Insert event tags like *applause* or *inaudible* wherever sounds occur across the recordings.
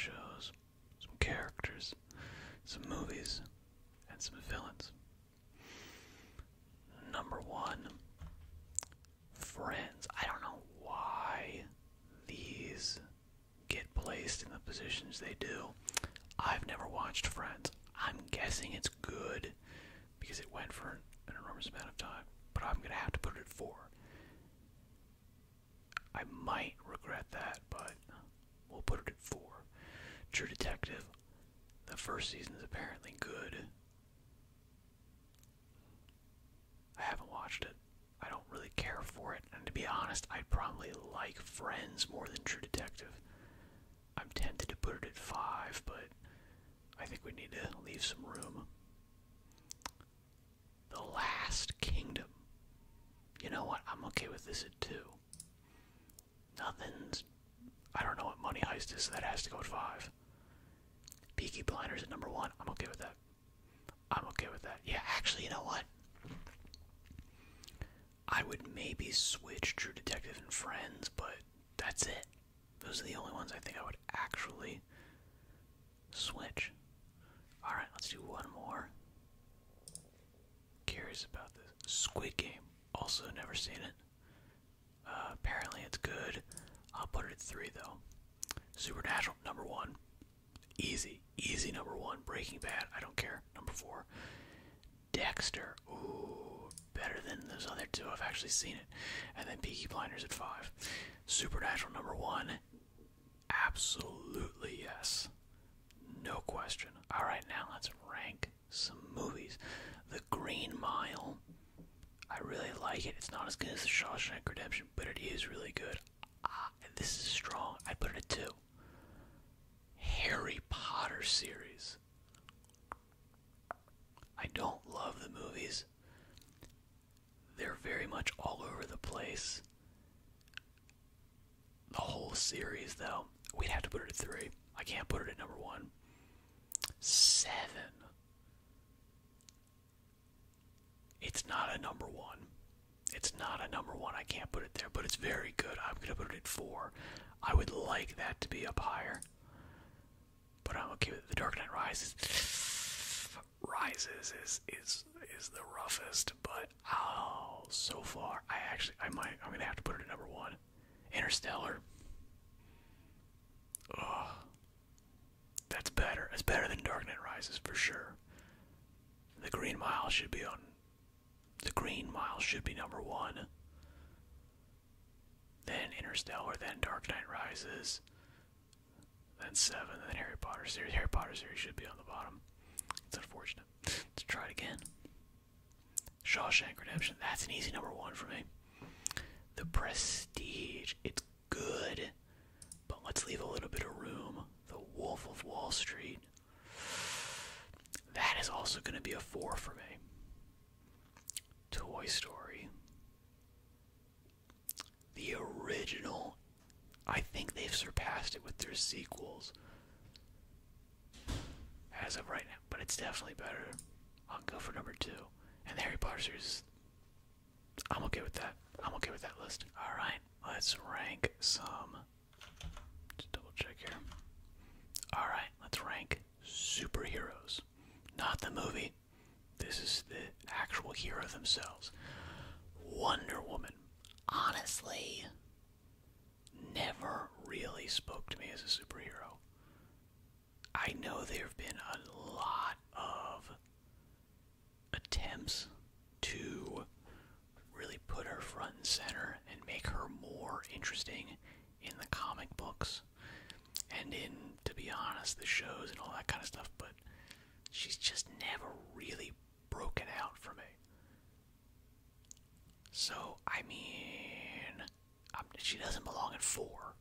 shows, some characters, some movies, and some villains. Number one, Friends. I don't know why these get placed in the positions they do. I've never watched Friends. I'm guessing it's good because it went for an enormous amount of time, but I'm gonna have to put it at four. I might regret that, but we'll put it at four. True Detective. The first season is apparently good. I haven't watched it. I don't really care for it, and to be honest, I'd probably like Friends more than True Detective. I'm tempted to put it at five, but I think we need to leave some room. The Last Kingdom. You know what? I'm okay with this at two. Nothing's. I don't know what Money Heist is, so that has to go at five. Peaky Blinders at number one. I'm okay with that. I'm okay with that. Yeah, actually, you know what? I would maybe switch True Detective and Friends, but that's it. Those are the only ones I think I would actually switch. Alright, let's do one more. Curious about this. Squid Game. Also, never seen it. Uh, apparently, it's good. I'll put it at three, though. Supernatural, number one. Easy, easy number one. Breaking Bad, I don't care. Number four. Dexter, ooh, better than those other two. I've actually seen it. And then Peaky Blinders at five. Supernatural, number one. Absolutely yes. No question. Alright, now let's rank some movies. The Green Mile. I really like it. It's not as good as The Shawshank Redemption, but it is really good. Ah, this is strong. I put it at two. Harry Potter series. I don't love the movies. They're very much all over the place. The whole series, though, we'd have to put it at three. I can't put it at number one. Seven. It's not a number one. It's not a number one. I can't put it there, but it's very good. I'm gonna put it at four. I would like that to be up higher, but I'm okay with The Dark Knight Rises. *sighs* Rises is is is the roughest, but oh, so far I actually I might I'm gonna have to put it at number one. Interstellar. Oh, that's better. It's better than Dark Knight Rises for sure. The Green Mile should be on. The Green Mile should be number one. Then Interstellar, then Dark Knight Rises, then Seven, then Harry Potter series. Harry Potter series should be on the bottom. It's unfortunate. Let's try it again. Shawshank Redemption. That's an easy number one for me. The Prestige. It's good, but let's leave a little bit of room. The Wolf of Wall Street. That is also going to be a four for me. Toy Story. The original. I think they've with their sequels. As of right now, but it's definitely better. I'll go for number two. And the Harry Potter series. I'm okay with that. I'm okay with that list. Alright, let's rank some. Just double check here. Alright, let's rank superheroes. Not the movie. This is the actual hero themselves. Wonder Woman. Honestly, never really spoke to me as a superhero. I know there have been a lot of attempts to really put her front and center and make her more interesting in the comic books and in, to be honest, the shows and all that kind of stuff, but she's just never really broken out for me. So, I mean, she doesn't belong at four.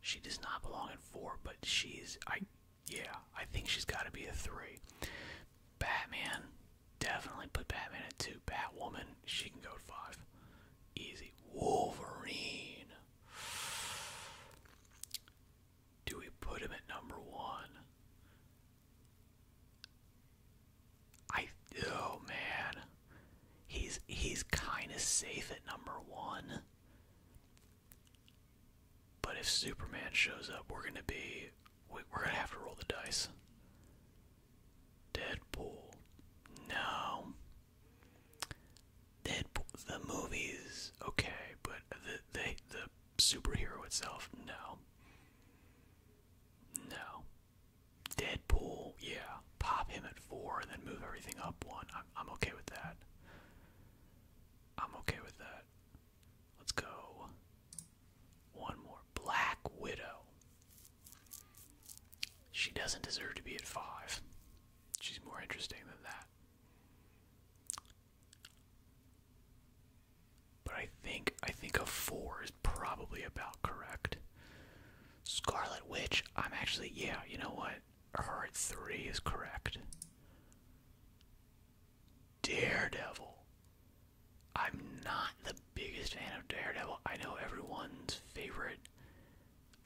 She does not belong at four, but she's, I, yeah, I think she's got to be a three. Batman, definitely put Batman at two. Batwoman, she can go at five. Easy. Wolverine. Do we put him at number one? I oh man, he's he's kind of safe at number one. If Superman shows up, we're gonna be we, we're gonna have to roll the dice. Deadpool. No. Deadpool. The movie's okay, but the the the superhero itself, no. No. Deadpool, yeah. Pop him at four and then move everything up one. I'm I'm okay with that. I'm okay with that. Let's go. One more. Black Widow. She doesn't deserve to be at five. She's more interesting than that. But I think a four is probably about correct. Scarlet Witch, I'm actually yeah, you know what? Her at three is correct. Daredevil. I'm not the biggest fan of Daredevil. I know everyone's favorite,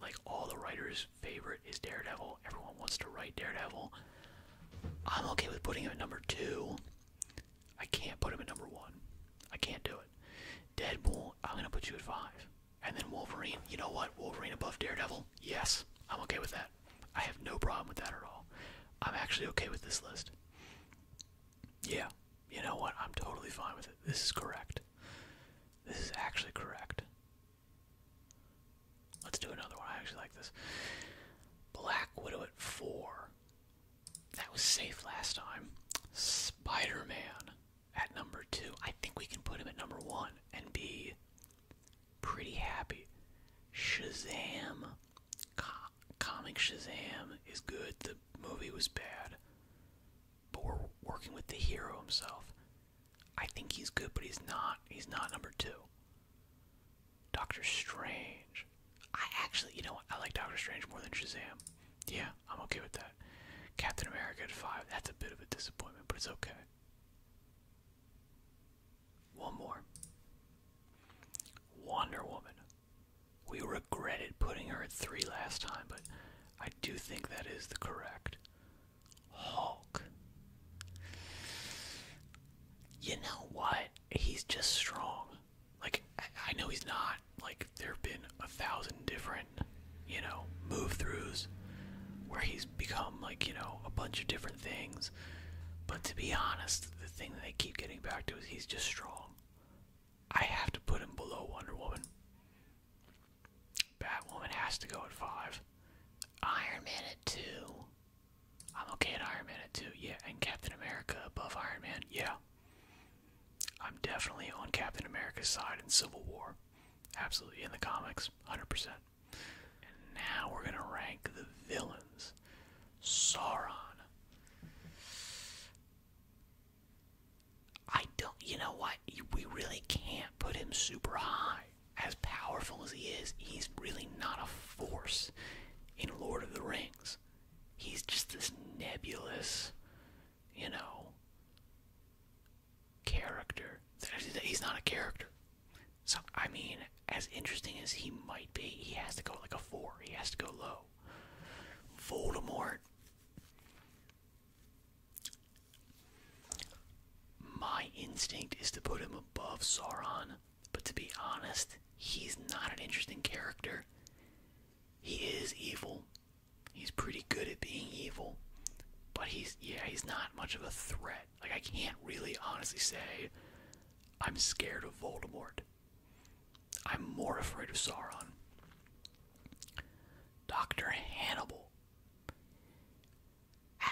like all the writers' favorite is Daredevil. Everyone wants to write Daredevil. I'm okay with putting him at number two. I can't put him at number one. I can't do it. At five. And then Wolverine, you know what? Wolverine above Daredevil? Yes, I'm okay with that. I have no problem with that at all. I'm actually okay with this list. Yeah, you know what? I'm totally fine with it. This is correct. This is actually correct. Let's do another one. I actually like this. Black Widow at four. That was safe last time. Spider Man at number two. I think we can put him at number one and be pretty happy. Shazam. comic Shazam is good. The movie was bad. But we're working with the hero himself. I think he's good, but he's not. He's not number two. Doctor Strange. I actually, you know what? I like Doctor Strange more than Shazam. Yeah, I'm okay with that. Captain America at five. That's a bit of a disappointment, but it's okay. One more. Wonder Woman. We regretted putting her three last time, but I do think that is the correct. Hulk. You know what? He's just strong. Like, I, I know he's not. Like, there have been a thousand different, you know, move throughs where he's become, like, you know, a bunch of different things. But to be honest, the thing that they keep getting back to is he's just strong. I have to put him below Wonder Woman. Has to go at five. Iron Man at two. I'm okay at Iron Man at two, yeah, and Captain America above Iron Man, yeah. I'm definitely on Captain America's side in Civil War. Absolutely, in the comics, 100%. And now we're gonna rank the villains. Sauron. I don't, you know what? We really can't put him super high. As powerful as he is, he's really not a force in Lord of the Rings. He's just this nebulous, you know, character. He's not a character. So, I mean, as interesting as he might be, he has to go like a four. He has to go low. Voldemort. My instinct is to put him above Sauron, to be honest, he's not an interesting character. He is evil. He's pretty good at being evil. But he's, yeah, he's not much of a threat. Like, I can't really honestly say I'm scared of Voldemort. I'm more afraid of Sauron. Dr. Hannibal.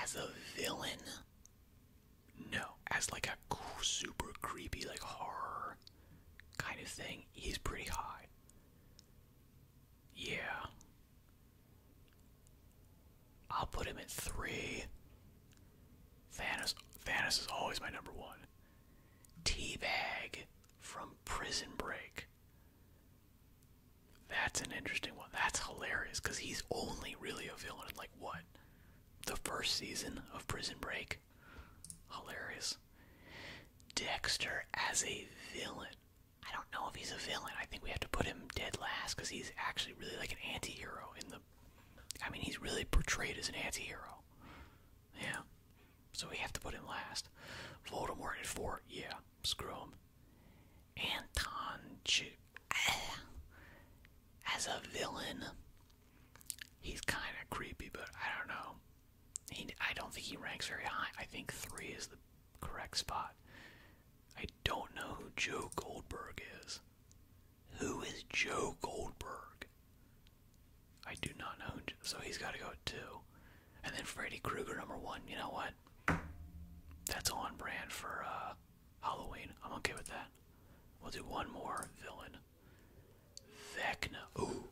As a villain, no. As like a super creepy, like horror kind of thing, he's pretty high. Yeah. I'll put him at three. Thanos, Thanos is always my number one. T-Bag from Prison Break. That's an interesting one. That's hilarious because he's only really a villain in like what? The first season of Prison Break. Hilarious. Dexter as a villain. I don't know if he's a villain. I think we have to put him dead last because he's actually really like an anti hero in the. I mean, he's really portrayed as an anti hero. Yeah. So we have to put him last. Voldemort at four. Yeah. Screw him. Anton Ch- ah, as a villain, he's kind of creepy, but I don't know. He, I don't think he ranks very high. I think three is the correct spot. I don't know who Joe Goldberg is. Who is Joe Goldberg? I do not know. So he's got to go at two. And then Freddy Krueger, number one. You know what? That's on brand for uh, Halloween. I'm okay with that. We'll do one more villain. Vecna. Ooh.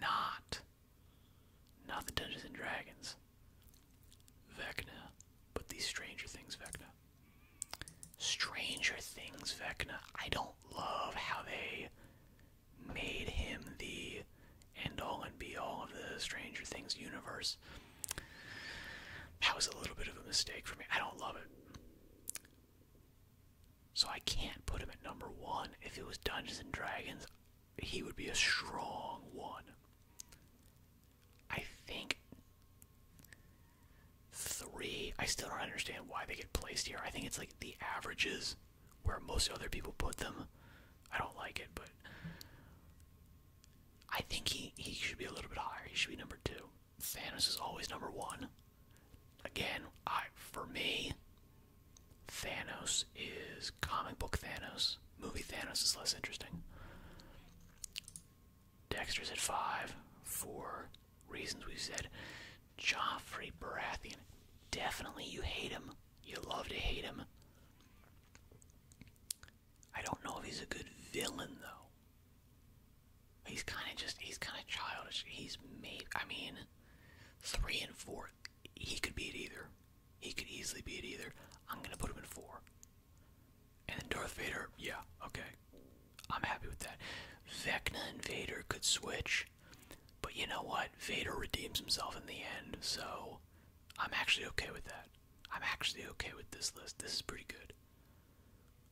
Not. Not the Dungeons and Dragons. Vecna. But these Stranger Things Vecna. Stranger Things Vecna. I don't love how they made him the end all and be all of the Stranger Things universe. That was a little bit of a mistake for me. I don't love it. So I can't put him at number one. If it was Dungeons and Dragons, he would be a strong one. I think three. I still don't understand why they get placed here. I think it's like the averages where most other people put them. I don't like it, but I think he, he should be a little bit higher. He should be number two. Thanos is always number one. Again, I for me, Thanos is comic book Thanos. Movie Thanos is less interesting. Dexter's at five for reasons we said. Joffrey Baratheon, definitely you hate him. You love to hate him. I don't know if he's a good villain though. He's kind of just, he's kind of childish. He's made, I mean, three and four, he could be it either. He could easily be it either. I'm gonna put him in four. And then Darth Vader, yeah, okay. I'm happy with that. Vecna and Vader could switch. But you know what? Vader redeems himself in the end, so I'm actually okay with that. I'm actually okay with this list. This is pretty good.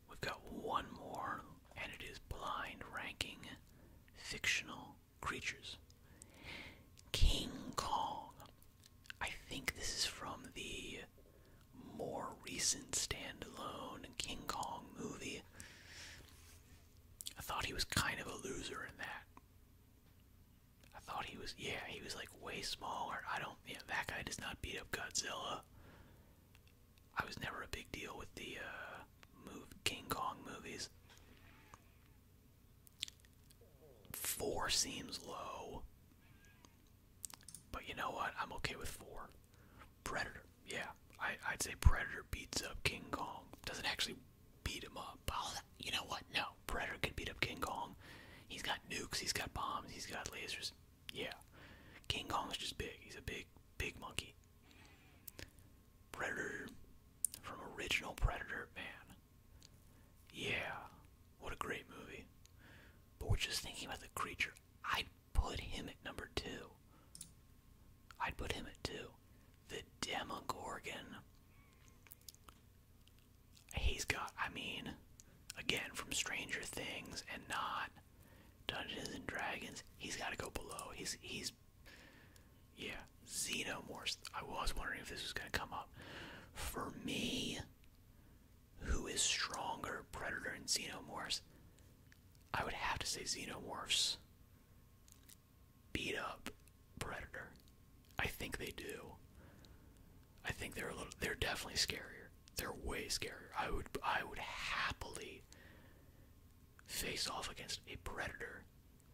We've got one more, and it is blind ranking fictional creatures. King Kong. I think this is from the more recent standalone King Kong movie. I thought he was kind of a loser in that. I thought he was, yeah, he was like way smaller. I don't, yeah, that guy does not beat up Godzilla. I was never a big deal with the uh, move King Kong movies. Four seems low. But you know what? I'm okay with four. Predator. Yeah, I, I'd say Predator beats up King Kong. Doesn't actually beat him up. you know what? No, Predator could beat up King Kong. He's got nukes, he's got bombs, he's got lasers. Yeah. King Kong is just big. He's a big, big monkey. Predator from original Predator, man. Yeah. What a great movie. But we're just thinking about the creature. I'd put him at number two. I'd put him at two. The Demogorgon. He's got, I mean, again, from Stranger Things and not Dungeons and Dragons, he's got to go below. He's, he's, yeah, Xenomorphs. I was wondering if this was going to come up. For me, who is stronger, Predator and Xenomorphs? I would have to say Xenomorphs beat up Predator. I think they do. I think they're a little they're definitely scarier. They're way scarier. I would I would happily face off against a predator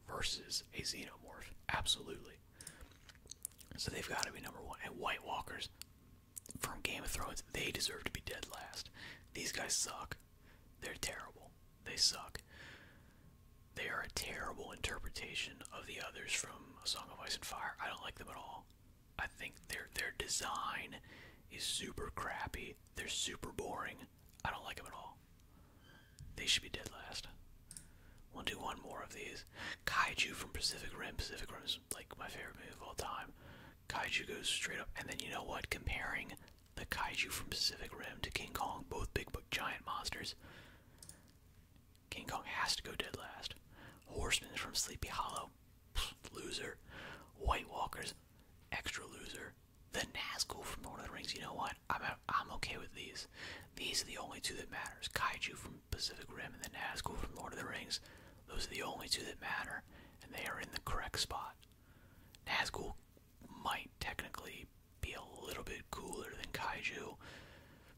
versus a xenomorph. Absolutely. So they've got to be number one. And White Walkers from Game of Thrones, they deserve to be dead last. These guys suck. They're terrible. They suck. They are a terrible interpretation of the others from A Song of Ice and Fire. I don't like them at all. I think their their design is super crappy. They're super boring. I don't like them at all. They should be dead last. We'll do one more of these. Kaiju from Pacific Rim. Pacific Rim is like my favorite movie of all time. Kaiju goes straight up, and then you know what? Comparing the Kaiju from Pacific Rim to King Kong, both big but giant monsters. King Kong has to go dead last. Horsemen from Sleepy Hollow, loser. White Walkers, extra loser. The Nazgul from Lord of the Rings. You know what? I'm I'm okay with these. These are the only two that matters. Kaiju from Pacific Rim and the Nazgul from Lord of the Rings. Those are the only two that matter, and they are in the correct spot. Nazgul might technically be a little bit cooler than kaiju,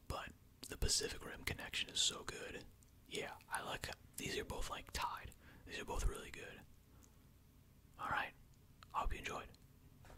but the Pacific Rim connection is so good. Yeah, I like these are both like tied. These are both really good. Alright. I hope you enjoyed.